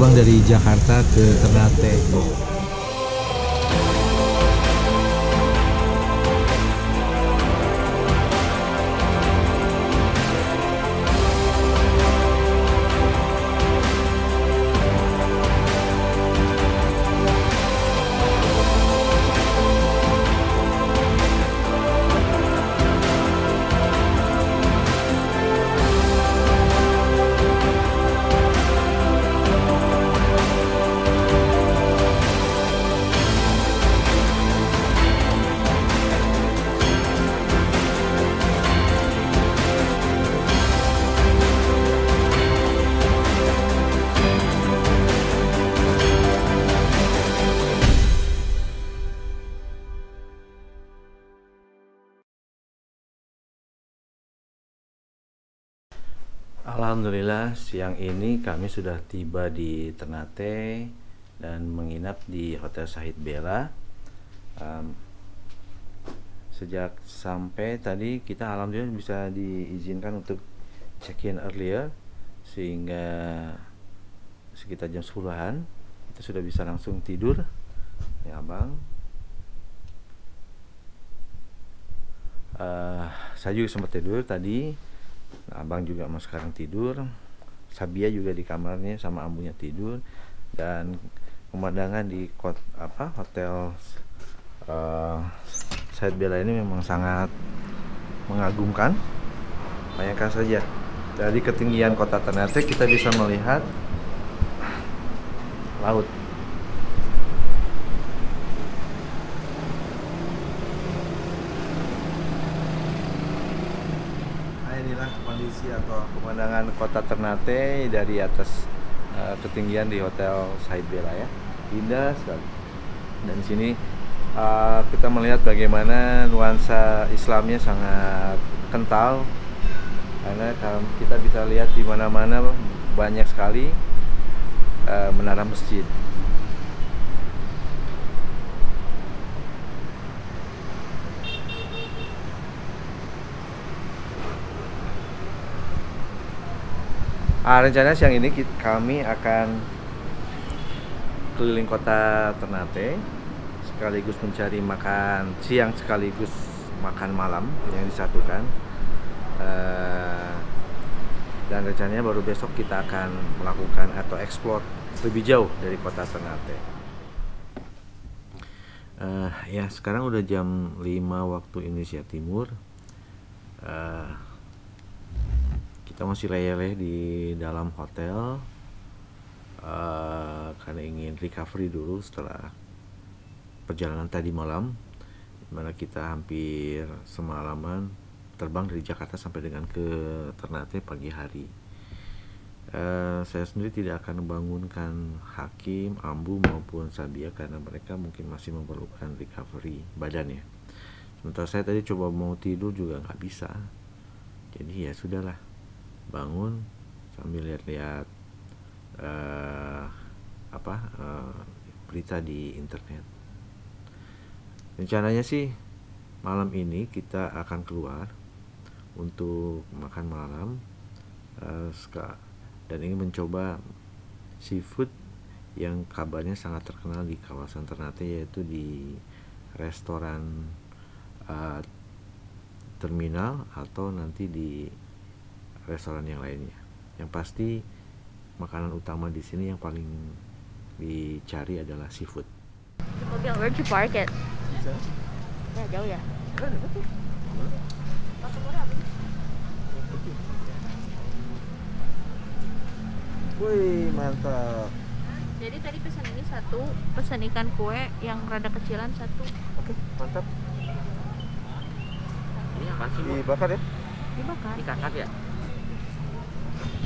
Terbang dari Jakarta ke Ternate. Alhamdulillah siang ini kami sudah tiba di Ternate dan menginap di Hotel Sahid Bella. Um, sejak sampai tadi kita alhamdulillah bisa diizinkan untuk check-in earlier sehingga sekitar jam 10-an kita sudah bisa langsung tidur ya Abang. Uh, saya juga sempat tidur tadi Nah, abang juga mau sekarang tidur. Sabia juga di kamarnya sama ambunya tidur. Dan pemandangan di kot, apa hotel uh, Said Bella ini memang sangat mengagumkan. Bayangkan saja dari ketinggian kota Ternate kita bisa melihat laut kondisi atau pemandangan kota Ternate dari atas uh, ketinggian di Hotel Said Bella ya. Indah sekali. Dan di sini uh, kita melihat bagaimana nuansa Islamnya sangat kental karena kita bisa lihat di mana-mana banyak sekali uh, menara masjid. Ah, rencana siang ini kami akan keliling kota Ternate sekaligus mencari makan siang sekaligus makan malam yang disatukan. Uh, dan rencananya baru besok kita akan melakukan atau explore lebih jauh dari kota Ternate. Uh, ya sekarang udah jam 5 waktu Indonesia Timur. Uh, kita masih leleh di dalam hotel uh, karena ingin recovery dulu setelah perjalanan tadi malam di mana kita hampir semalaman terbang dari Jakarta sampai dengan ke Ternate pagi hari. Uh, saya sendiri tidak akan membangunkan Hakim, Ambu maupun Sabia karena mereka mungkin masih memerlukan recovery badannya sementara saya tadi coba mau tidur juga nggak bisa. Jadi ya sudahlah bangun sambil lihat-lihat uh, apa uh, berita di internet. Rencananya sih malam ini kita akan keluar untuk makan malam uh, dan ingin mencoba seafood yang kabarnya sangat terkenal di kawasan Ternate yaitu di restoran uh, terminal atau nanti di restoran yang lainnya. Yang pasti makanan utama di sini yang paling dicari adalah seafood. Mobil, where you park it? Ya jauh ya. Wih mantap. Jadi tadi pesan ini satu, pesan ikan kue yang rada kecilan satu. Oke mantap. Ini apa sih? Dibakar ya? Dibakar. Dikakak ya?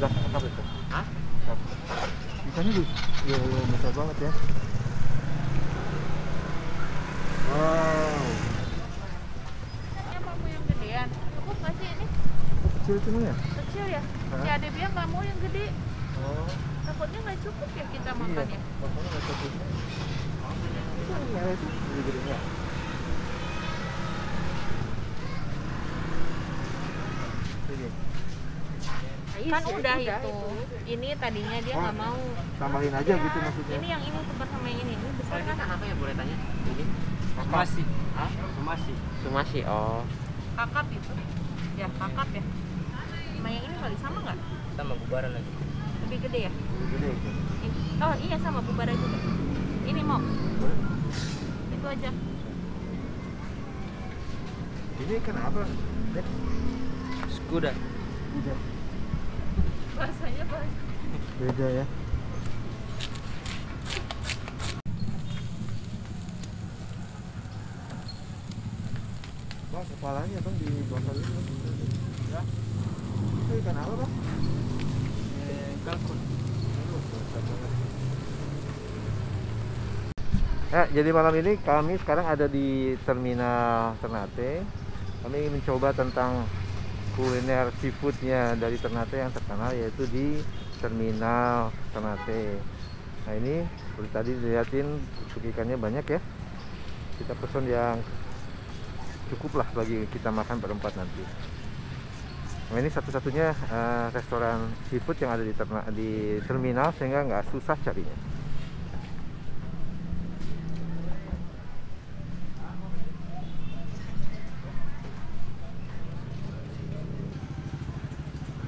Lah, apa itu? Hah? Ikannya di, ya, ya besar banget ya. Wow. Ini kamu yang gedean. Cukup nggak sih ini? Kecil cuma ya? Kecil ya? Si Hah? Ade bilang nggak mau yang gede. Oh. Takutnya nggak cukup ya kita Iya. makan ya. Makanya nggak cukup. Itu yang itu gede-gedenya. Ini. Kan udah itu. ini tadinya dia nggak mau tambahin aja Ya, gitu maksudnya ini yang ini tukar sama yang ini ini besar kan apa ya boleh tanya? Ini? Sumasi. Hah? Sumasi. Sumasi. Oh. kakap itu ya kakap ya sama yang ini kali sama nggak Sama bubaran lagi. lebih gede ya gede itu Ini- oh iya sama bubara juga ini mau itu aja ini kenapa Dek? Skuda. Beda ya Bang, kepalanya bang di botol itu ya itu ikan apa bang? Eh, kalkun. Ya, jadi malam ini kami sekarang ada di Terminal Ternate. Kami ingin mencoba tentang kuliner seafoodnya dari Ternate yang terkenal yaitu di Terminal Ternate. Nah ini seperti tadi dilihatin ikannya banyak ya. Kita pesan yang cukup lah bagi kita makan berempat nanti. Nah, ini satu-satunya eh, restoran seafood yang ada di, di terminal sehingga nggak susah carinya.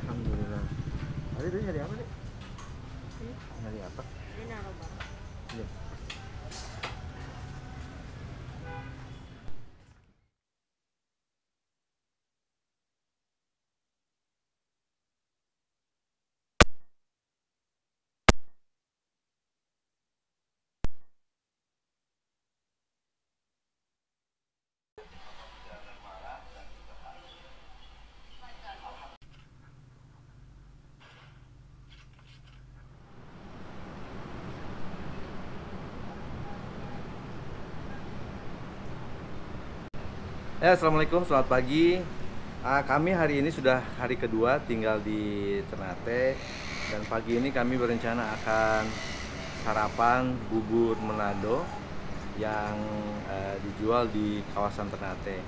Alhamdulillah. Tadi tadi nyari apa nih? Nyari apa? ini naruh bang Iya. Ya, assalamualaikum, selamat pagi. Ah, kami hari ini sudah hari kedua tinggal di Ternate dan pagi ini kami berencana akan sarapan bubur Manado yang eh, dijual di kawasan Ternate.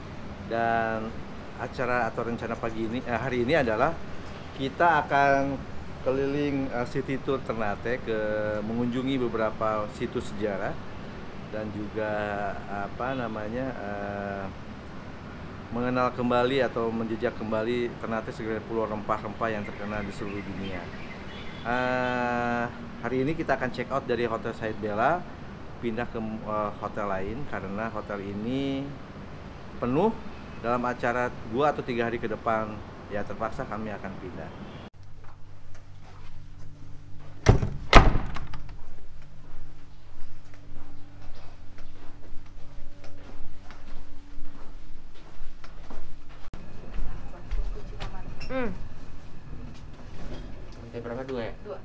Dan acara atau rencana pagi ini eh, hari ini adalah kita akan keliling eh, city tour Ternate ke mengunjungi beberapa situs sejarah dan juga apa namanya eh, mengenal kembali atau menjejak kembali Ternate sebagai pulau rempah-rempah yang terkenal di seluruh dunia. Eh, hari ini kita akan check out dari Hotel Said Bella, pindah ke eh, hotel lain karena hotel ini penuh dalam acara dua atau tiga hari ke depan. Ya terpaksa kami akan pindah. Hmm. Lantai berapa? Dua ya? dua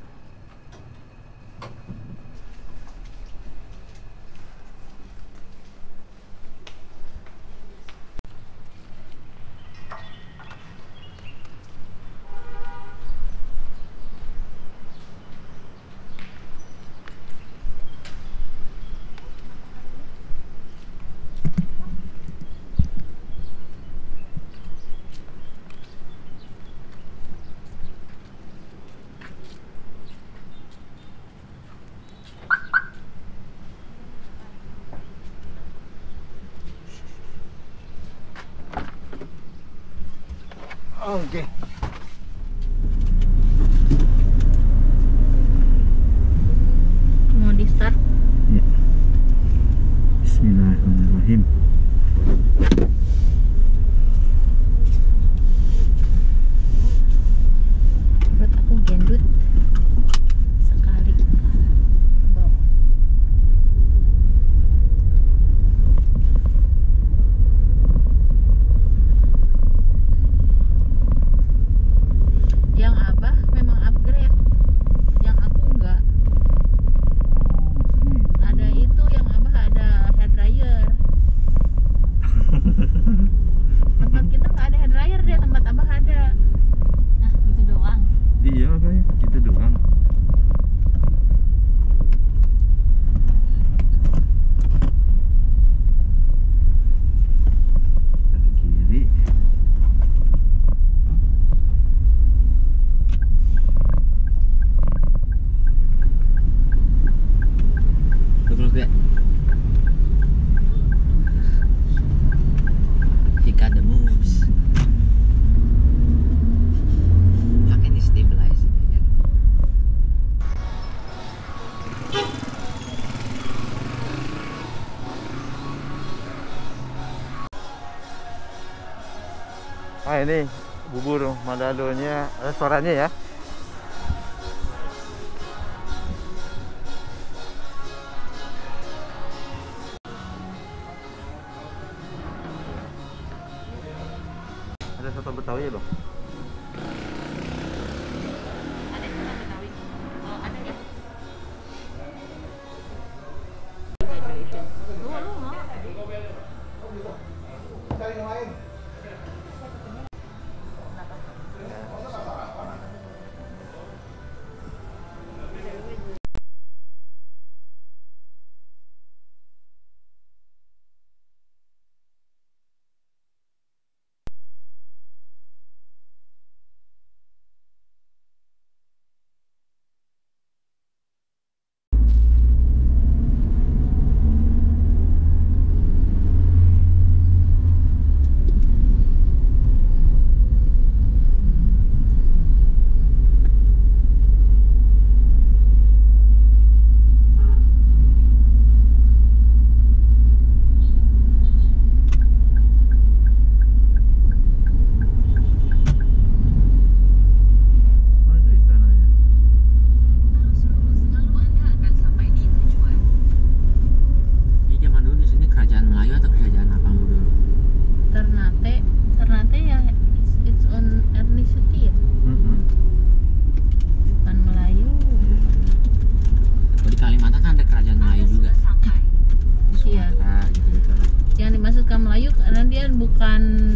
Oke. mau di start Bismillahirrahmanirrahim. buat aku gendut sekali Bau. Ah ini bubur Madadonya, restorannya ya.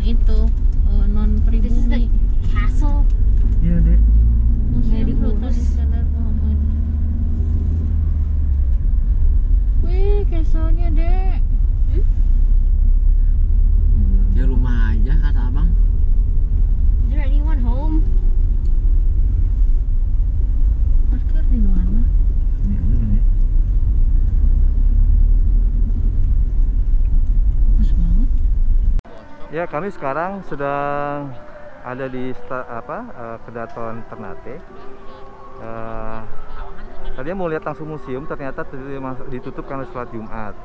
Itu eh, non pribumi castle. Iya dek. Muslim Sultan Iskandar Muhammad wih castle-nya dek Ya rumah aja kata abang. Is there anyone home? parkir di mana Ini ada nih. bagus banget Ya kami sekarang sedang ada di apa eh, Kedaton Ternate. Eh, tadinya mau lihat langsung museum, ternyata ditutup karena sholat Jumat.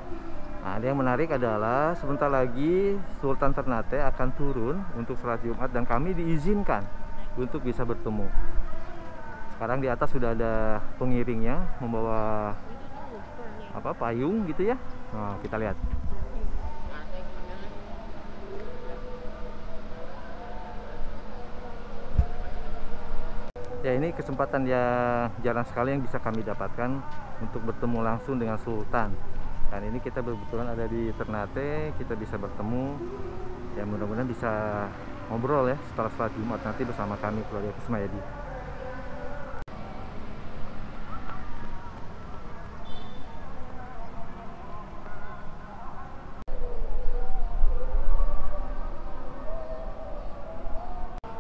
Nah, yang menarik adalah sebentar lagi Sultan Ternate akan turun untuk sholat Jumat dan kami diizinkan untuk bisa bertemu. Sekarang di atas sudah ada pengiringnya membawa apa payung gitu ya. Nah, kita lihat. Ya ini kesempatan yang jarang sekali yang bisa kami dapatkan untuk bertemu langsung dengan Sultan. Dan ini kita kebetulan ada di Ternate, kita bisa bertemu. Ya mudah-mudahan bisa ngobrol ya setelah sholat Jumat nanti bersama kami keluarga Kusmayadi.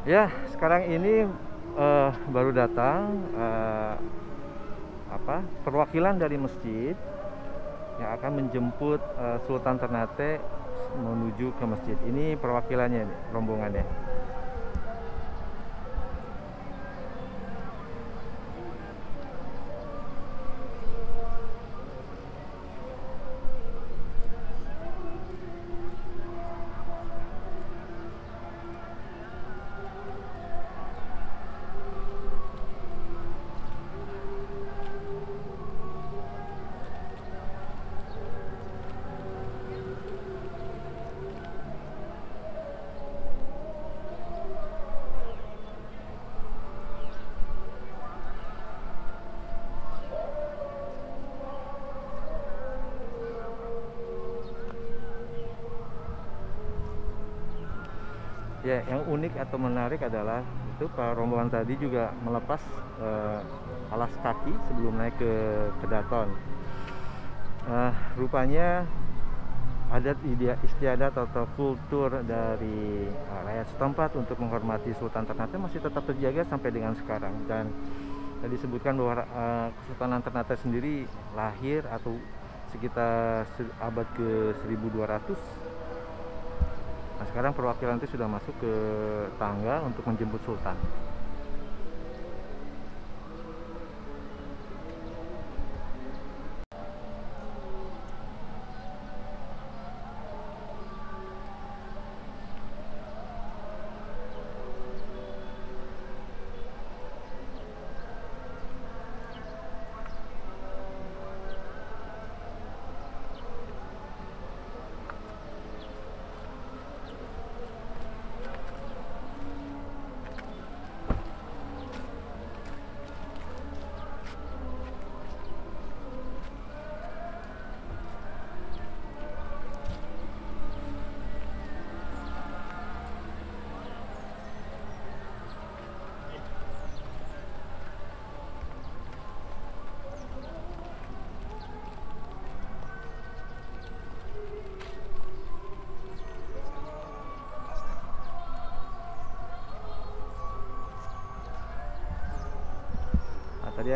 Ya, sekarang ini eh, baru datang eh, apa perwakilan dari masjid yang akan menjemput eh, Sultan Ternate menuju ke masjid. Ini perwakilannya, rombongannya. Atau menarik adalah itu para rombongan tadi juga melepas eh, alas kaki sebelum naik ke kedaton. Eh, rupanya adat istiadat atau kultur dari eh, rakyat setempat untuk menghormati Sultan Ternate masih tetap terjaga sampai dengan sekarang dan tadi disebutkan bahwa eh, Kesultanan Ternate sendiri lahir atau sekitar se- abad ke 1200 Nah, sekarang perwakilan itu sudah masuk ke tangga untuk menjemput Sultan.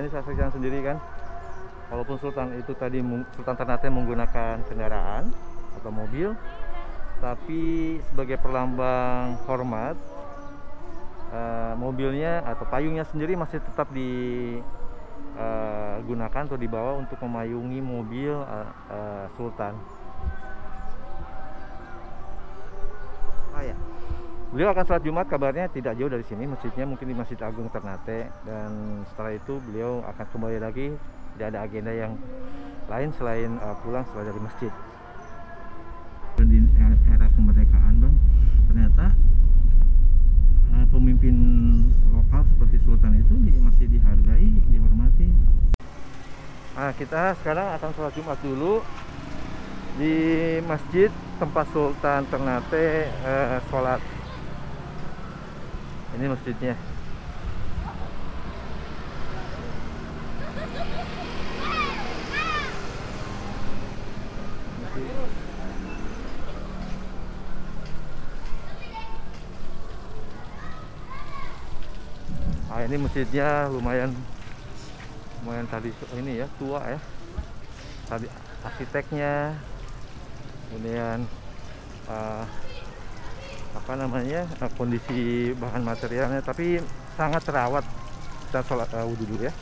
Ini saya saksikan sendiri kan. Walaupun Sultan itu tadi Sultan Ternate menggunakan kendaraan atau mobil tapi sebagai perlambang hormat eh, mobilnya atau payungnya sendiri masih tetap digunakan atau dibawa untuk memayungi mobil eh, eh, Sultan. Ah ya Beliau akan sholat Jumat kabarnya tidak jauh dari sini, masjidnya mungkin di Masjid Agung Ternate dan setelah itu beliau akan kembali lagi, tidak ada agenda yang lain selain uh, pulang setelah dari masjid. Di era kemerdekaan bang, ternyata uh, pemimpin lokal seperti Sultan itu di- masih dihargai, dihormati. Nah kita sekarang akan sholat Jumat dulu di masjid tempat Sultan Ternate eh, sholat ini masjidnya. Ah ini masjidnya lumayan lumayan tadi ini ya tua ya. Tadi arsiteknya kemudian eh, apa namanya eh, kondisi bahan materialnya tapi sangat terawat. Kita sholat eh, wudhu dulu ya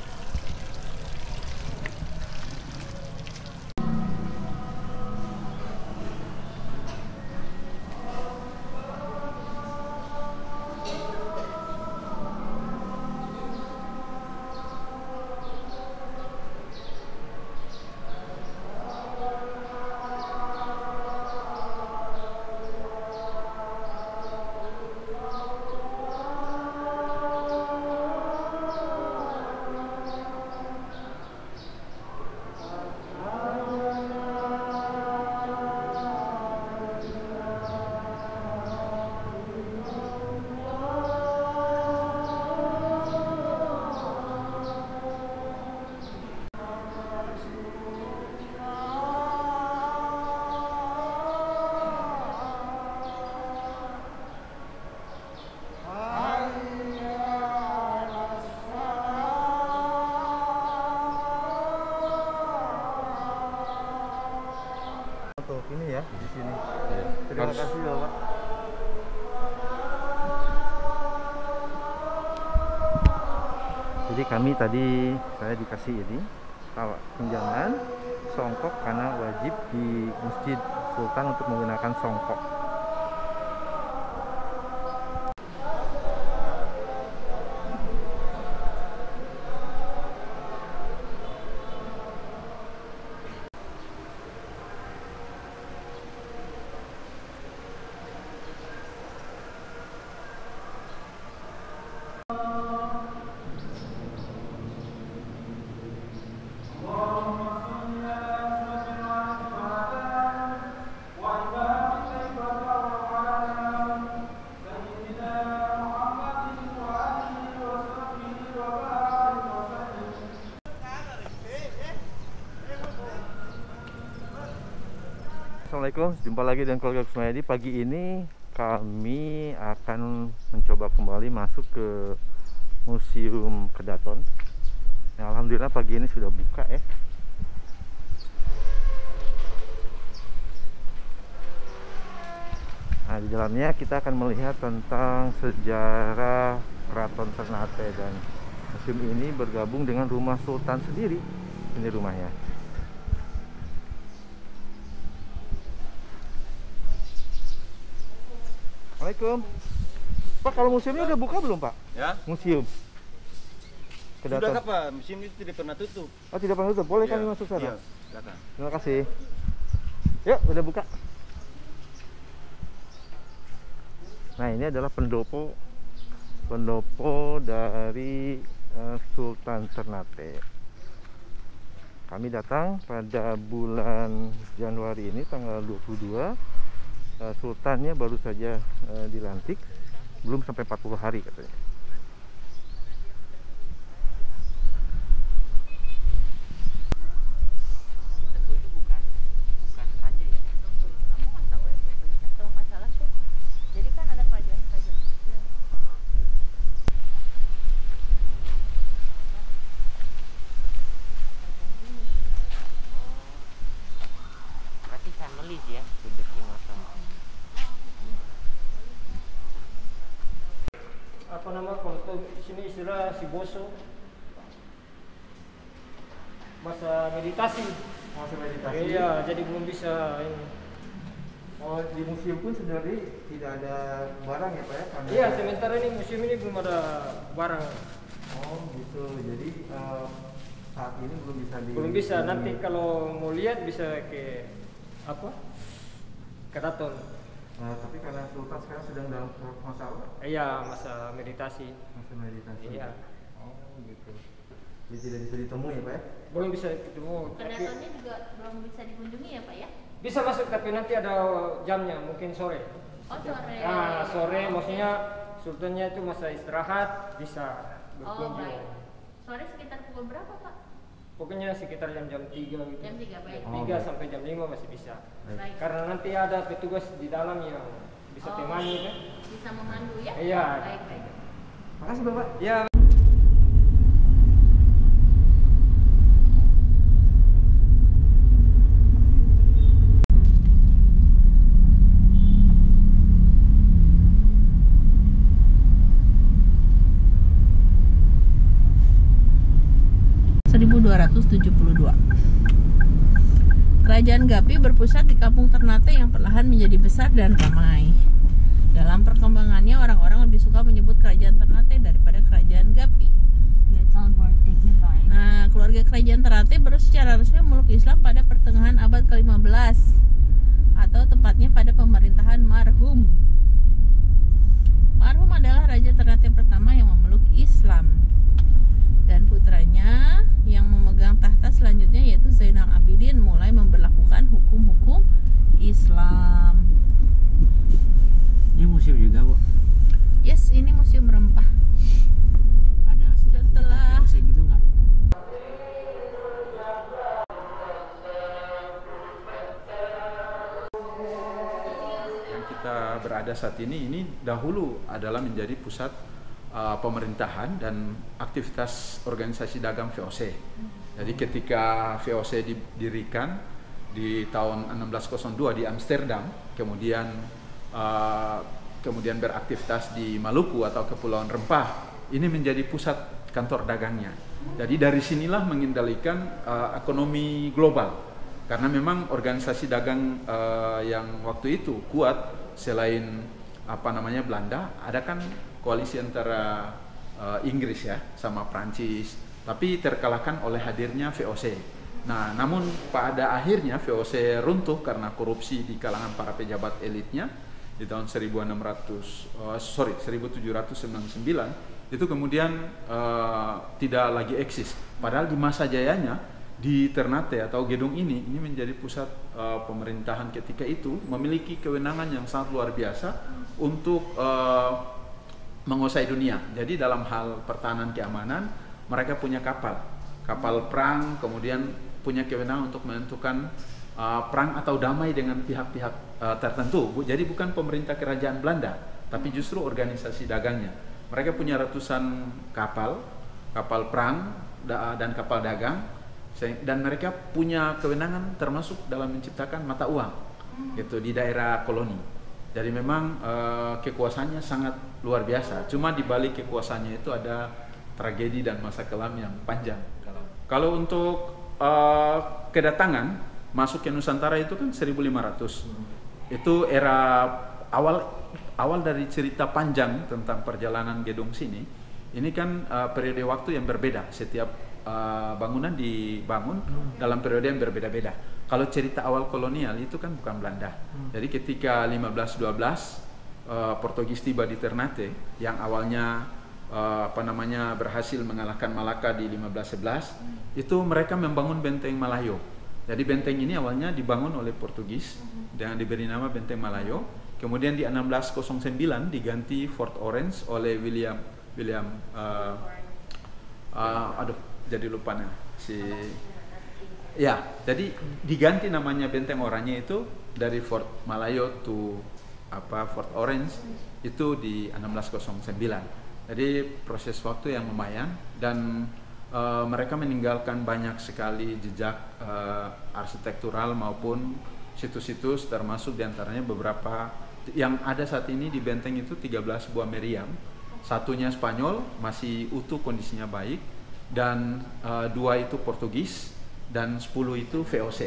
tadi saya dikasih ini tawa tunjangan songkok karena wajib di masjid Sultan untuk menggunakan songkok Assalamualaikum, jumpa lagi dengan keluarga Kusmayadi. Pagi ini kami akan mencoba kembali masuk ke Museum Kedaton. Ya, Alhamdulillah pagi ini sudah buka ya. Nah, di dalamnya kita akan melihat tentang sejarah Keraton Ternate dan museum ini bergabung dengan rumah Sultan sendiri. Ini rumahnya. Assalamualaikum. Pak, kalau museumnya udah buka belum, Pak? Ya, Museum. sudah Kedaton. apa? Musim itu tidak pernah tutup. Oh, tidak pernah tutup. Boleh Iya, kami masuk sana? Iya, silakan. Terima kasih. Yuk, udah buka. Nah, ini adalah pendopo pendopo dari eh, Sultan Ternate. Kami datang pada bulan Januari ini tanggal 22. Eh, Sultannya baru saja eh, dilantik, belum sampai 40 hari katanya. Tengku itu bukan bukan raja ya. kamu nggak tahu ya kalau nggak salah tuh jadi kan ada kerajaan-kerajaan kecil. Bosok. Masa meditasi. Masa meditasi. Iya, jadi belum bisa ini. Oh, di museum pun sebenarnya tidak ada barang ya Pak ya? Karena Iya, sementara ini museum ini belum ada barang. Oh gitu, jadi eh, saat ini belum bisa di Belum bisa. Nanti kalau mau lihat bisa ke apa? Keraton. Eh, tapi karena Sultan sekarang sedang dalam masa apa? Iya, masa meditasi. Masa meditasi. Iya. Oh gitu. Jadi tidak bisa ditemui ya Pak ya? Belum bisa ketemu. Tapi Keratonnya juga belum bisa dikunjungi ya Pak ya? bisa masuk tapi nanti ada jamnya, mungkin sore. Oh sore. Nah, sore maksudnya sultannya itu masa istirahat bisa Oh berkunjung. baik. Sore sekitar pukul berapa Pak? Pokoknya sekitar jam-jam 3 gitu. Jam 3 baik. Oh, 3 baik. sampai jam 5 masih bisa. Baik. Karena nanti ada petugas di dalam yang bisa Oh. temani kan. Bisa memandu ya? Iya. Baik baik. Makasih Bapak. Ya, Kerajaan Gapi berpusat di kampung Ternate yang perlahan menjadi besar dan ramai. Dalam perkembangannya, orang-orang lebih suka menyebut kerajaan Ternate daripada kerajaan Gapi. Nah, keluarga kerajaan Ternate baru secara resmi memeluk Islam pada pertengahan abad ke-15 atau tepatnya pada pemerintahan marhum. Marhum adalah raja Ternate pertama yang memeluk Islam. Dan putranya yang memegang tahta selanjutnya yaitu Zainal Abidin mulai memberlakukan hukum-hukum Islam. Ini museum juga, Bu. Yes, ini museum rempah. Ada Setelah- gitu nggak? yang kita berada saat ini ini dahulu adalah menjadi pusat uh, pemerintahan dan aktivitas organisasi dagang VOC. Jadi ketika VOC didirikan di tahun 1602 di Amsterdam, kemudian uh, kemudian beraktivitas di Maluku atau Kepulauan Rempah, ini menjadi pusat kantor dagangnya. Jadi dari sinilah mengendalikan uh, ekonomi global karena memang organisasi dagang eh, yang waktu itu kuat selain apa namanya Belanda ada kan koalisi antara eh, Inggris ya sama Prancis tapi terkalahkan oleh hadirnya VOC. Nah, namun pada akhirnya VOC runtuh karena korupsi di kalangan para pejabat elitnya di tahun 1600 eh, sorry 1799 itu kemudian eh, tidak lagi eksis. Padahal di masa jayanya di Ternate atau gedung ini ini menjadi pusat uh, pemerintahan ketika itu memiliki kewenangan yang sangat luar biasa untuk uh, menguasai dunia. Jadi dalam hal pertahanan keamanan mereka punya kapal, kapal perang, kemudian punya kewenangan untuk menentukan uh, perang atau damai dengan pihak-pihak uh, tertentu. Jadi bukan pemerintah kerajaan Belanda, tapi justru organisasi dagangnya. Mereka punya ratusan kapal, kapal perang da- dan kapal dagang dan mereka punya kewenangan termasuk dalam menciptakan mata uang gitu di daerah koloni. Jadi memang eh, kekuasaannya sangat luar biasa. Cuma di balik kekuasaannya itu ada tragedi dan masa kelam yang panjang. Kalau untuk eh, kedatangan masuk ke Nusantara itu kan 1500. Itu era awal awal dari cerita panjang tentang perjalanan gedung sini. Ini kan eh, periode waktu yang berbeda. Setiap eh, bangunan dibangun dalam periode yang berbeda-beda. Kalau cerita awal kolonial itu kan bukan Belanda. Jadi ketika 1512 eh, Portugis tiba di Ternate yang awalnya eh, apa namanya berhasil mengalahkan Malaka di 1511 itu mereka membangun benteng Malayo. Jadi benteng ini awalnya dibangun oleh Portugis dan diberi nama benteng Malayo. Kemudian di 1609 diganti Fort Orange oleh William William eh, eh, aduh jadi lupa nih si ya jadi diganti namanya benteng oranye itu dari Fort Malayo to apa Fort Orange itu di 1609 jadi proses waktu yang lumayan dan eh, mereka meninggalkan banyak sekali jejak eh, arsitektural maupun situs-situs termasuk di antaranya beberapa yang ada saat ini di benteng itu 13 buah meriam. Satunya Spanyol masih utuh kondisinya baik. Dan eh, dua itu Portugis dan 10 itu VOC.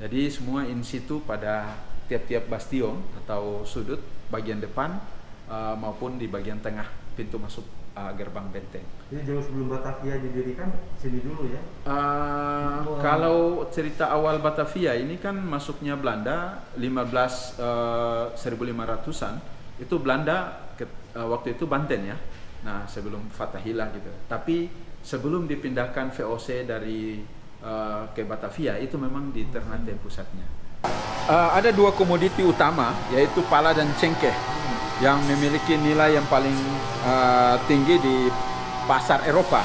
Jadi semua in situ pada tiap-tiap bastion atau sudut bagian depan eh, maupun di bagian tengah pintu masuk eh, gerbang benteng. Jadi jauh sebelum Batavia didirikan sini dulu ya. Uh, kalau cerita awal Batavia ini kan masuknya Belanda 15 uh, 1500-an itu Belanda ke- uh, waktu itu Banten ya. Nah, sebelum Fatahillah gitu. Tapi sebelum dipindahkan VOC dari uh, ke Batavia itu memang di Ternate pusatnya. Uh, ada dua komoditi utama yaitu pala dan cengkeh yang memiliki nilai yang paling uh, tinggi di pasar Eropa.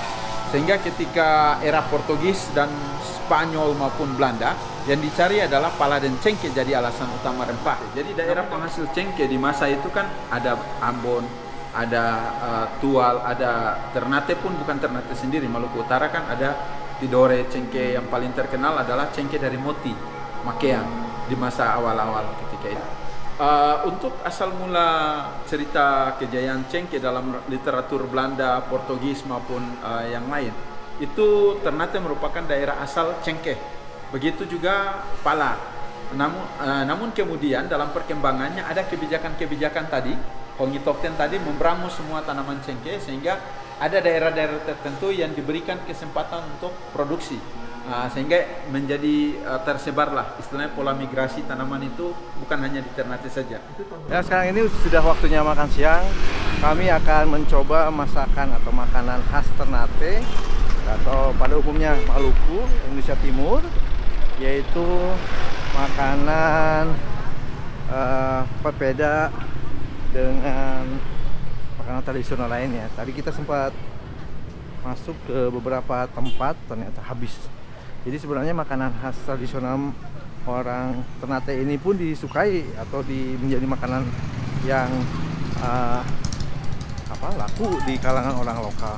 Sehingga ketika era Portugis dan Spanyol maupun Belanda yang dicari adalah pala dan cengkeh jadi alasan utama rempah. Jadi daerah penghasil cengkeh di masa itu kan ada Ambon, ada uh, Tual, ada Ternate pun bukan Ternate sendiri, Maluku Utara kan ada Tidore cengkeh yang paling terkenal adalah cengkeh dari Moti, Makean di masa awal-awal ketika itu. Uh, untuk asal mula cerita kejayaan cengkeh dalam literatur Belanda, Portugis maupun uh, yang lain itu Ternate merupakan daerah asal cengkeh. Begitu juga pala. Namun, uh, namun kemudian dalam perkembangannya ada kebijakan-kebijakan tadi, Hongi Tokten tadi memberangus semua tanaman cengkeh sehingga ada daerah-daerah tertentu yang diberikan kesempatan untuk produksi. Nah, sehingga menjadi uh, tersebarlah istilahnya pola migrasi tanaman itu bukan hanya di Ternate saja. Ya sekarang ini sudah waktunya makan siang. Kami akan mencoba masakan atau makanan khas Ternate atau pada umumnya Maluku, Indonesia Timur, yaitu makanan eh, pepeda dengan makanan tradisional lainnya. Tadi kita sempat masuk ke beberapa tempat ternyata habis. Jadi sebenarnya makanan khas tradisional orang Ternate ini pun disukai atau di, menjadi makanan yang uh, apa laku di kalangan orang lokal.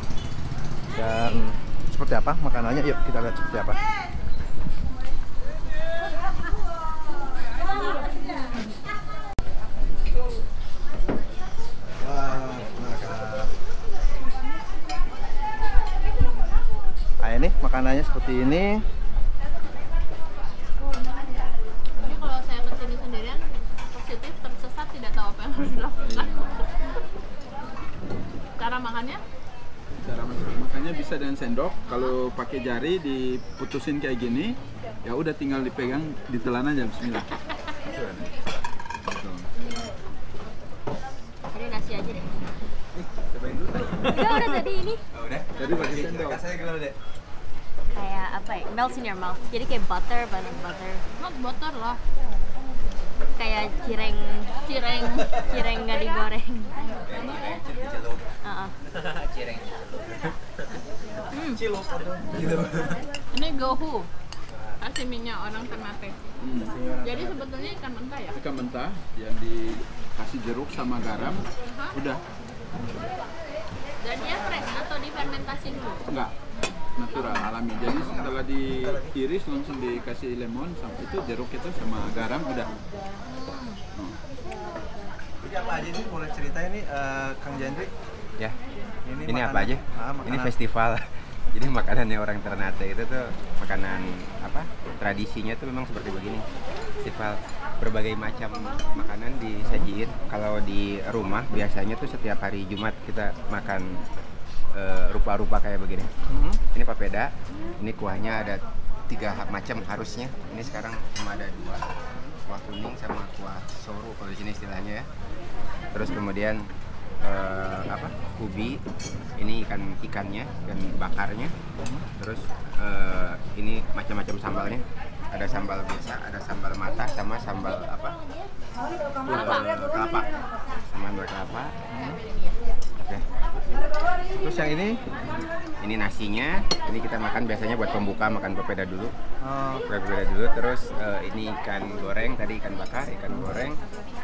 Dan seperti apa makanannya? Yuk kita lihat seperti apa. Nah ini makanannya seperti ini. Ini kalau saya ke sini sendirian positif tersesat tidak tahu apa yang harus dilakukan. Cara makannya? Cara makannya bisa dengan sendok. Kalau pakai jari diputusin kayak gini, ya udah tinggal dipegang ditelan aja Bismillah. Ini nasi aja deh. Udah, udah tadi ini. Tadi pakai sendok. Kayak apa ya? Melts in your mouth. Jadi kayak butter, butter, butter. Not butter lah. Kayak cireng, Cireng. cireng nggak digoreng. Heeh. Hmm. Ini gohu. Sashiminya orang Ternate. Hmm. Jadi sebetulnya ikan mentah ya? Ikan mentah yang dikasih jeruk sama garam, udah Dan dia fresh atau difermentasi dulu? enggak natural alami. Jadi setelah diiris langsung dikasih lemon sampai itu jeruk itu sama garam udah. Jadi apa aja sih boleh cerita ini eh, Kang Jandri? Ya, Ini, ini makanan- apa aja? Ah, Ini festival. Jadi makanannya orang Ternate itu tuh makanan apa? Tradisinya tuh memang seperti begini. Festival berbagai macam makanan disajiin. Kalau di rumah biasanya tuh setiap hari Jumat kita makan eh, rupa-rupa kayak begini. Mhm. Ini papeda. Ini kuahnya ada tiga macam harusnya. Ini sekarang cuma ada dua. Kuah kuning sama kuah soru kalau di sini istilahnya ya. Terus kemudian eh, apa? Ubi. Ini ikan ikannya dan bakarnya. Terus eh, ini macam-macam sambalnya. Ada sambal biasa, ada sambal mata sama sambal apa? Eh, kelapa. Sambal kelapa. Oke. Terus yang ini? Ini nasinya. Ini kita makan biasanya buat pembuka makan pepeda dulu. Oh, Pepeda dulu. Terus eh, ini ikan goreng tadi ikan bakar, ikan goreng.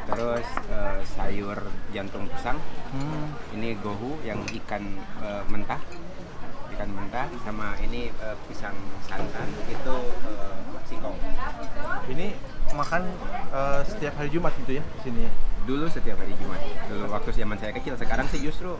Terus eh, sayur jantung pisang. hmm. Ini gohu yang ikan eh, mentah. Ikan mentah sama ini eh, pisang santan itu eh, singkong. Ini makan eh, setiap hari Jumat gitu ya di sini. dulu setiap hari Jumat dulu waktu zaman saya kecil sekarang sih justru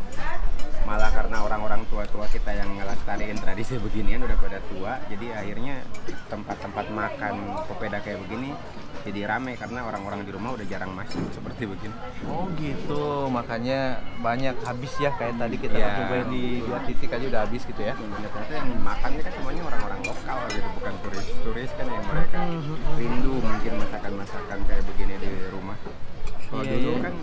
malah karena orang-orang tua-tua kita yang ngelestariin tradisi beginian udah pada tua jadi akhirnya tempat-tempat makan popeda kayak begini jadi rame karena orang-orang di rumah udah jarang masuk seperti begini Oh gitu, makanya banyak habis ya kayak tadi kita Iya. coba di dua titik aja udah habis gitu ya. Ya, ternyata yang makan ini kan semuanya orang-orang lokal gitu bukan turis-turis kan yang mereka rindu mungkin masakan-masakan kayak begini di rumah kalau Iya, dulu iya. kan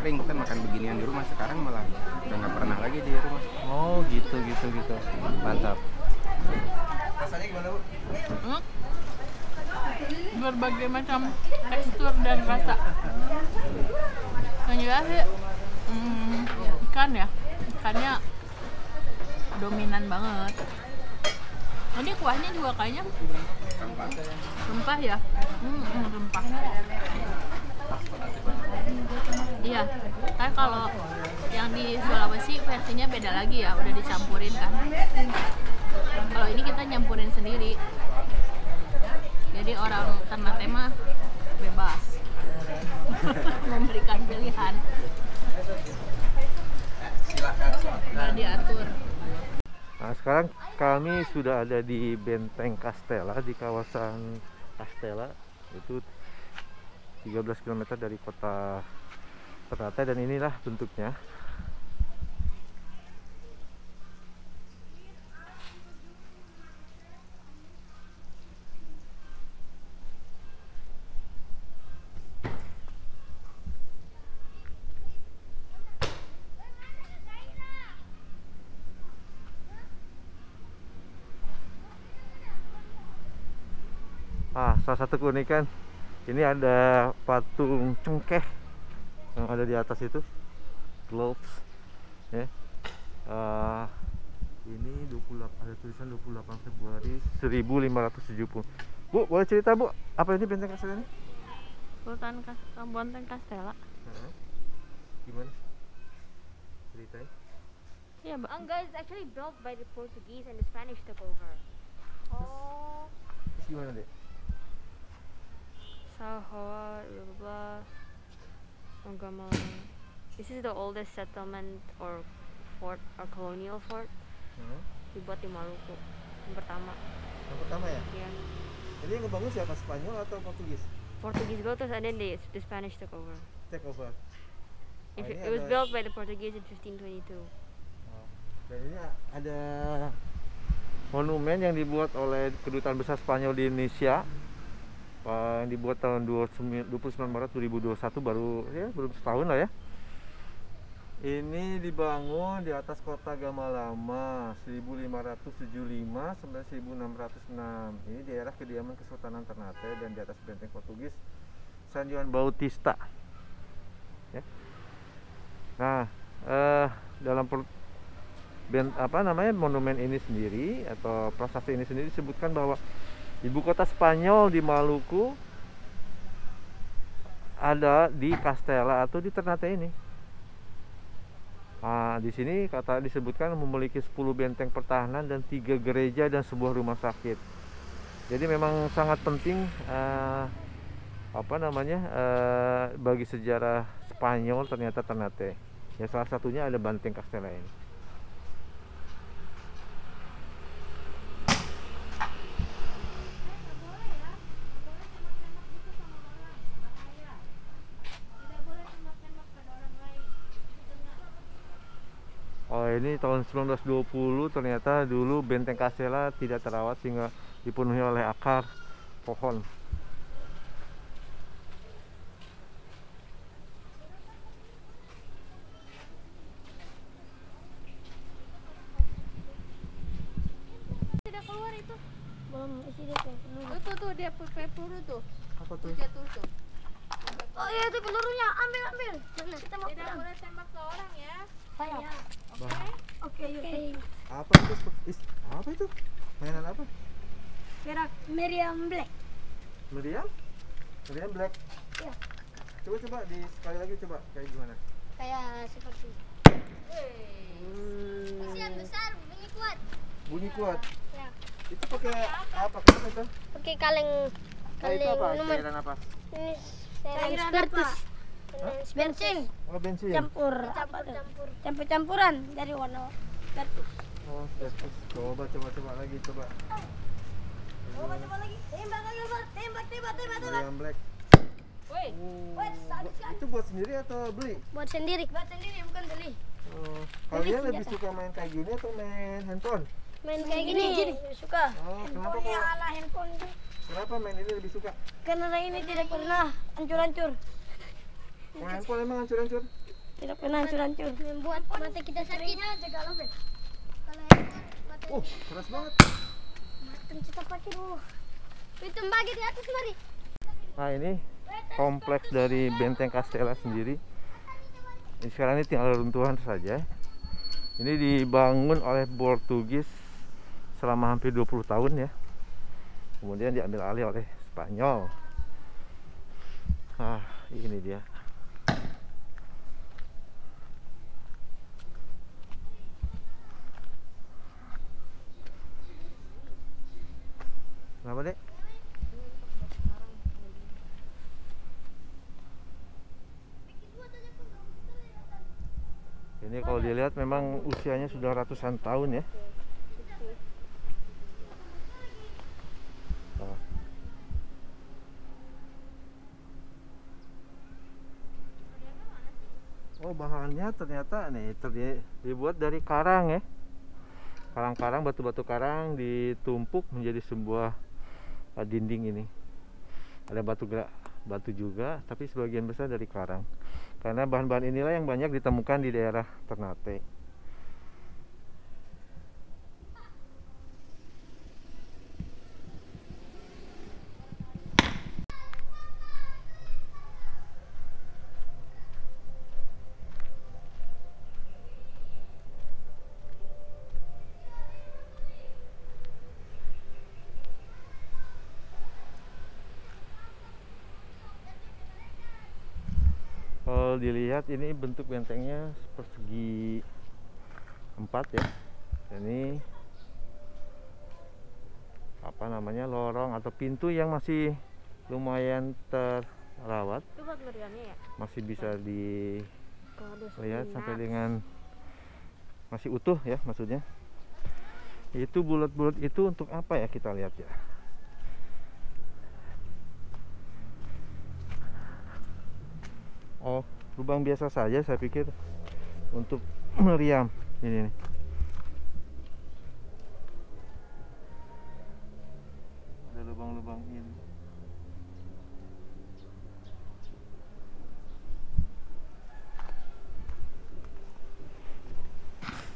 sering kita makan beginian di rumah sekarang malah udah nggak pernah lagi di rumah. Oh gitu gitu gitu, mantap. rasanya gimana bu? Hmm? berbagai macam tekstur dan rasa. Yang jelas sih hmm, ikan ya. Ikannya dominan banget. Ini kuahnya juga kayaknya rempah ya? Hmm, hmm, rempah iya kan kalau yang di Sulawesi versinya beda lagi ya udah dicampurin kan. Kalau ini kita nyampurin sendiri. Jadi orang Ternate mah bebas. Memberikan pilihan. Nggak diatur. Nah sekarang kami sudah ada di Benteng Castella di kawasan Castella. Itu 13 km dari kota Ternate dan inilah bentuknya. Ah, salah satu keunikan ini ada patung cengkeh yang ada di atas itu, gloves, ya. Ah, ini 28 ada tulisan 28 Februari 1570. Bu, boleh cerita Bu, apa ini benteng Castella ini? Sultan Kas Bonteng Castella. Gimana? Ceritain. Yeah, but Anga is actually built by the Portuguese and the Spanish took over. Oh. Gimana deh? Sahoa, blah blah blah. Angama. This is the oldest settlement or fort or colonial fort Hmm. dibuat di Maluku yang pertama. Yang pertama ya? Ya. Ini yang ngebangun siapa? Spanyol atau Portugis? Portuguese built us and then the, the Spanish took over. Take over. It, Oh, ini it was ada- built by the Portuguese in 1522. Dan ini ada monumen yang dibuat oleh kedutaan besar Spanyol di Indonesia yang dibuat tahun 29 29 Maret 2021 baru ya belum setahun lah ya. Ini dibangun di atas kota Gama Lama 1575 sampai 1606 ini daerah kediaman Kesultanan Ternate dan di atas benteng Portugis San Juan Bautista. Ya. nah eh, dalam per- ben- apa namanya monumen ini sendiri atau prasasti ini sendiri disebutkan bahwa ibu kota Spanyol di Maluku ada di Castella atau di Ternate ini. Nah, di sini kata disebutkan memiliki 10 benteng pertahanan dan tiga gereja dan sebuah rumah sakit. Jadi memang sangat penting eh, apa namanya eh, bagi sejarah Spanyol ternyata Ternate. Ya salah satunya ada benteng Castella ini. Oh ini tahun 1920 ternyata dulu benteng Castella tidak terawat sehingga dipenuhi oleh akar pohon. Tidak keluar itu. Belum isi dia peluru. Oh, tuh tuh dia pakai peluru tuh. Apa Tuh jatuh tuh. Oh iya itu pelurunya. Ambil ambil. Mana? Kita mau Tidak boleh tembak ke orang ya. Saya. Oke. Oke oke. Apa itu? Is- apa itu? Mainan apa? Merak Meriam Black. Meriam? Meriam Black. Ya. Coba coba di sekali lagi coba kayak gimana? Kayak seperti. Kasihan besar, bunyi kuat. Bunyi kuat. Ya. Itu pakai apa? Kenapa itu? Oke kaleng Nah, itu apa? minuman. Cairan apa? Ini Spiritus. Bensin. Oh bensin. Campur. Campur. Campur campuran dari warna Spiritus. Oh Spiritus. Coba coba coba lagi coba. Coba coba lagi. Tembak lagi Pak. Tembak tembak tembak tembak. William Black. Woi. Woi, sadis kan? Itu buat sendiri atau beli? Buat sendiri. Buat sendiri bukan beli. Oh, Beli kalian lebih suka main kayak gini atau main handphone? Main kayak gini. Suka. Oh, kenapa Handphone kok? ala handphone itu. Kenapa main ini lebih suka? Karena ini tidak pernah hancur-hancur. Kalau handphone emang hancur-hancur? Tidak pernah hancur-hancur. Membuat mata kita sakit. Kalau Oh, keras banget. mata kita pakai dulu. Itu bagi di atas mari. Nah ini kompleks dari Benteng Castella sendiri. Ini sekarang ini tinggal runtuhan saja. Ini dibangun oleh Portugis selama hampir 20 tahun ya. Kemudian diambil alih oleh Spanyol. Ah, ini dia. Kenapa, Dek? Ini kalau dilihat memang usianya sudah ratusan tahun ya. Oh bahannya ternyata nih terdi- dibuat dari karang ya. Karang-karang batu-batu karang ditumpuk menjadi sebuah uh, dinding ini. Ada batu gerak batu juga, tapi sebagian besar dari karang. Karena bahan-bahan inilah yang banyak ditemukan di daerah Ternate. Kalau dilihat ini bentuk bentengnya persegi empat ya. Ini apa namanya lorong atau pintu yang masih lumayan terawat, ya? masih bisa dilihat sampai dengan masih utuh ya maksudnya. Itu bulat-bulat itu untuk apa ya kita lihat ya. Oh, lubang biasa saja saya pikir untuk meriam ini nih. Ada lubang-lubang ini.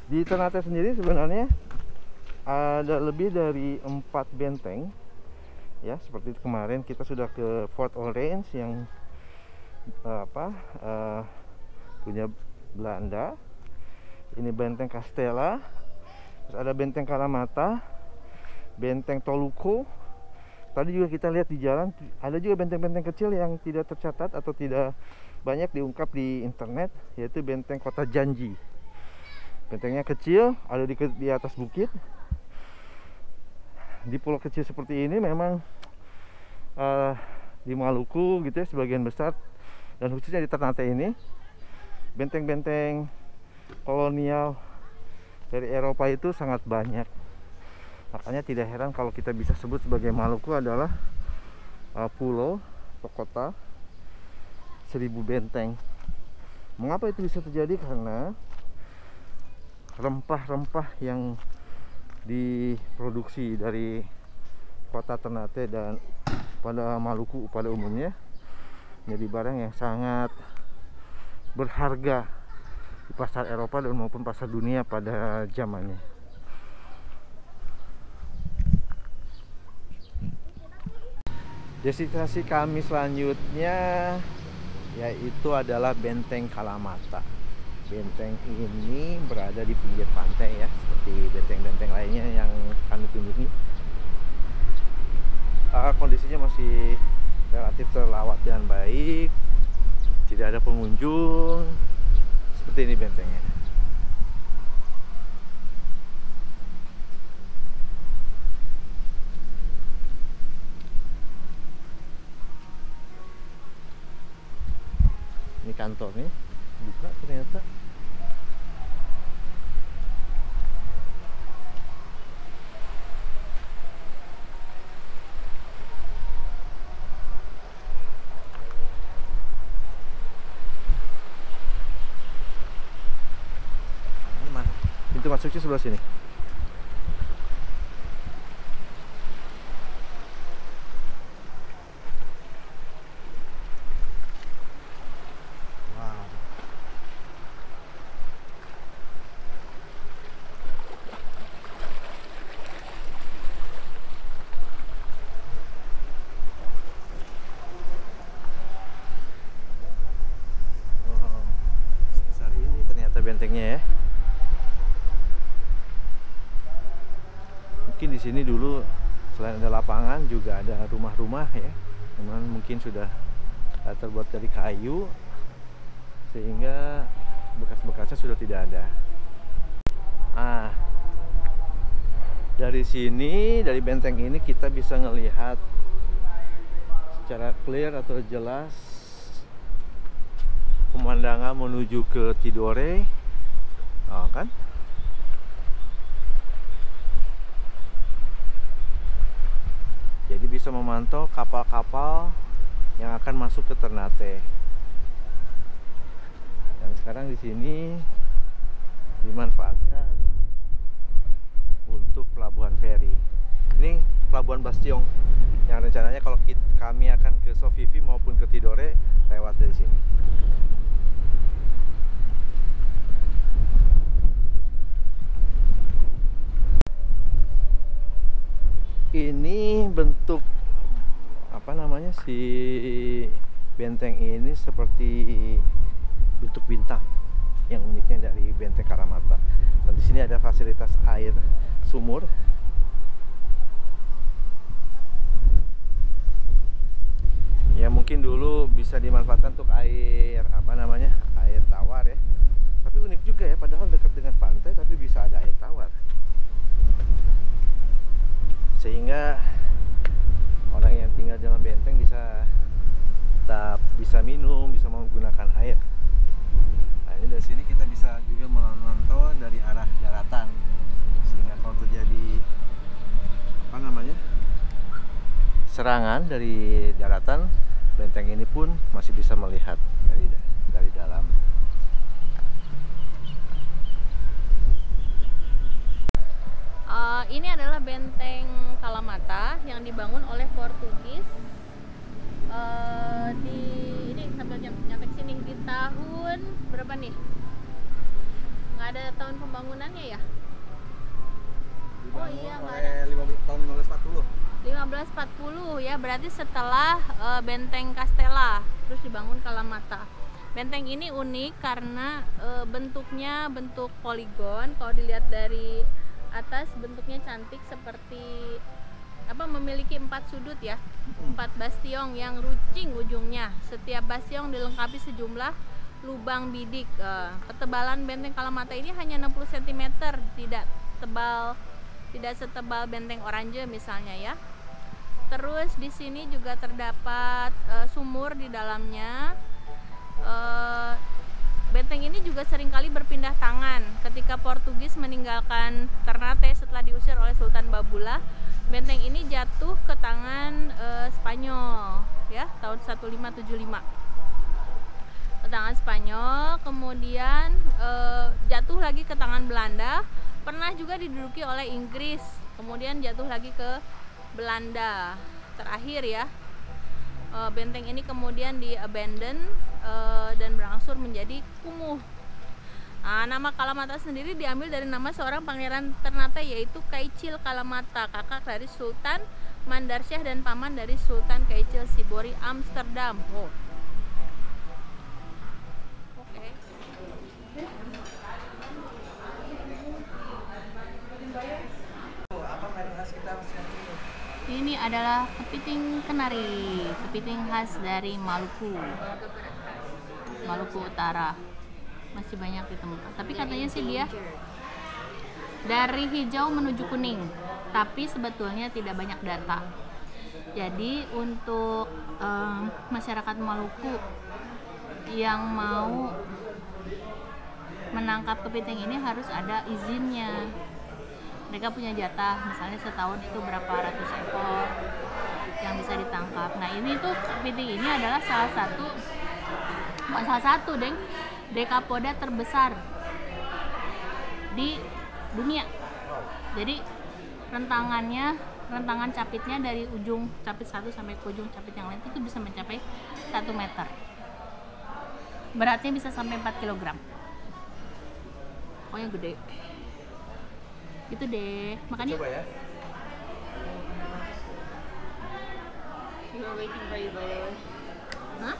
Di Ternate sendiri sebenarnya ada lebih dari empat benteng ya seperti kemarin kita sudah ke Fort Orange yang eh, apa eh, punya Belanda. Ini benteng Castella terus ada benteng Kalamata benteng Toluco. Tadi juga kita lihat di jalan ada juga benteng-benteng kecil yang tidak tercatat atau tidak banyak diungkap di internet yaitu benteng kota Janji. Bentengnya kecil ada di, di atas bukit. Di pulau kecil seperti ini memang eh, di Maluku gitu ya sebagian besar dan khususnya di Ternate ini benteng-benteng kolonial dari Eropa itu sangat banyak. Makanya tidak heran kalau kita bisa sebut sebagai Maluku adalah uh, pulau atau kota seribu benteng. Mengapa itu bisa terjadi? Karena rempah-rempah yang diproduksi dari kota Ternate dan pada Maluku pada umumnya menjadi barang yang sangat berharga di pasar Eropa dan maupun pasar dunia pada zamannya. Destinasi kami selanjutnya yaitu adalah Benteng Kalamata. Benteng ini berada di pinggir pantai ya, seperti benteng-benteng lainnya yang kami kunjungi. Ah, kondisinya masih relatif terlawat dengan baik, tidak ada pengunjung. Seperti ini bentengnya. kantornya buka ternyata Ini mah, pintu masuknya sebelah sini Wow. Wow. Sebesar ini ternyata bentengnya ya. Mungkin di sini dulu selain ada lapangan juga rumah-rumah ya. Cuman mungkin sudah eh, terbuat dari kayu sehingga bekas-bekasnya sudah tidak ada. Ah, dari sini dari benteng ini kita bisa ngelihat secara clear atau jelas pemandangan menuju ke Tidore. Oh, kan? Jadi bisa memantau kapal-kapal yang akan masuk ke Ternate. Dan sekarang di sini dimanfaatkan untuk pelabuhan feri. Ini pelabuhan Bastiong yang rencananya kalau kit- kami akan ke Sofifi maupun ke Tidore lewat dari sini. Ini bentuk apa namanya si benteng ini seperti bentuk bintang yang uniknya dari benteng Karamata. Dan di sini ada fasilitas air sumur. Ya mungkin dulu bisa dimanfaatkan untuk air apa namanya air tawar ya. Tapi unik juga ya, padahal dekat dengan pantai tapi bisa ada air tawar. Sehingga yang tinggal dalam benteng bisa tetap bisa minum, bisa menggunakan air. Nah, ini dari sini kita bisa juga memantau dari arah daratan. Sehingga kalau terjadi apa namanya? serangan dari daratan, benteng ini pun masih bisa melihat dari dari dalam. Eh, ini adalah benteng Kalamata yang dibangun oleh Portugis Eh, di ini sambil nyam- nyampe sini di tahun berapa nih? Nggak ada tahun pembangunannya ya? Oh iya nggak ada. tahun 1540. 1540 ya berarti setelah eh, benteng Castella terus dibangun Kalamata. Benteng ini unik karena eh, bentuknya bentuk poligon. Kalau dilihat dari atas bentuknya cantik seperti apa memiliki empat sudut ya. Empat bastion yang runcing ujungnya. Setiap bastion dilengkapi sejumlah lubang bidik. Eh, ketebalan benteng Kalamata ini hanya 60 cm tidak tebal tidak setebal benteng Orange misalnya ya. Terus di sini juga terdapat eh, sumur di dalamnya. Eh, benteng ini juga sering kali berpindah tangan. Ketika Portugis meninggalkan Ternate setelah diusir oleh Sultan Babula benteng ini jatuh ke tangan eh, Spanyol ya tahun 1575 ke tangan Spanyol kemudian eh, jatuh lagi ke tangan Belanda. Pernah juga diduduki oleh Inggris kemudian jatuh lagi ke Belanda. Terakhir ya Eh, benteng ini kemudian di abandon eh, dan berangsur menjadi kumuh Nah, nama Kalamata sendiri diambil dari nama seorang pangeran Ternate yaitu Kaicil Kalamata, kakak dari Sultan Mandarsyah dan paman dari Sultan Kaicil Sibori Amsterdam. Oh. Oke. Ini adalah kepiting kenari, kepiting khas dari Maluku. Maluku Utara. Masih banyak ditemukan. Tapi katanya sih dia dari hijau menuju kuning, tapi sebetulnya tidak banyak data. Jadi untuk em, masyarakat Maluku yang mau menangkap kepiting ini harus ada izinnya mereka punya jatah misalnya setahun itu berapa ratus ekor yang bisa ditangkap. Nah ini tuh kepiting ini adalah salah satu bukan salah satu deng dekapoda terbesar di dunia. Jadi rentangannya rentangan capitnya dari ujung capit satu sampai ke ujung capit yang lain itu bisa mencapai 1 meter. Beratnya bisa sampai 4 kg pokoknya gede itu deh makanya Coba ya. We were waiting for you, by the way. Hah?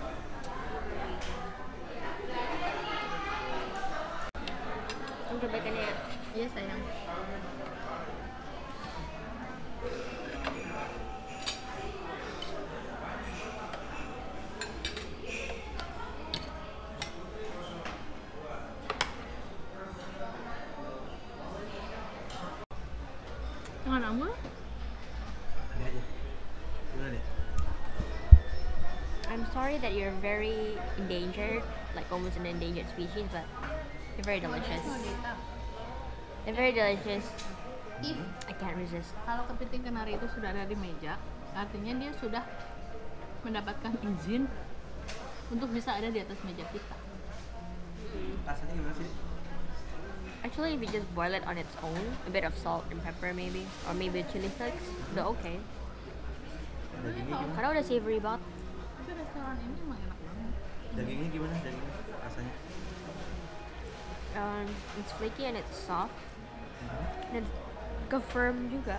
Ang kebaikannya ya. iya sayang Jangan ambil. Ini aja. Gimana nih? I'm sorry that you're very endangered, like almost an endangered species, but you're very delicious. They're very delicious. If I can't resist. kalau kepiting kenari itu sudah ada di meja, artinya dia sudah mendapatkan izin untuk bisa ada di atas meja kita. Rasanya gimana sih? Actually, if you just boil it on its own, a bit of salt and pepper maybe, or maybe chili flakes, they're okay. Karena udah savory banget. Tapi restoran ini emang enak banget. Dagingnya gimana? Dagingnya rasanya? Um, it's flaky and it's soft. Dan ke firm juga.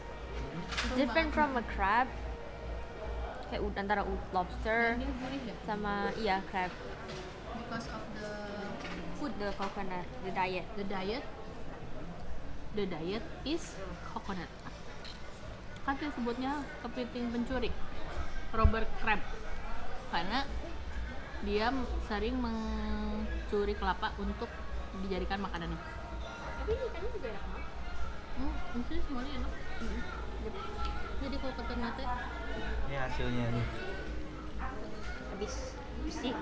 It's different from a crab. Kayak ud- antara ud- lobster Dan dia gurih ya? sama iya crab. Because of the Food the coconut, the diet. the diet, the diet is coconut. Kan disebutnya kepiting pencuri, Robert Crab, karena dia sering mencuri kelapa untuk dijadikan makanannya. Tapi ikannya juga enak banget. Hmm, ini semuanya enak. Jadi kalau ke Ternate, Ini hasilnya nih. Habis bersih.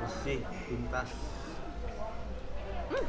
Bersih, tuntas. Hmm.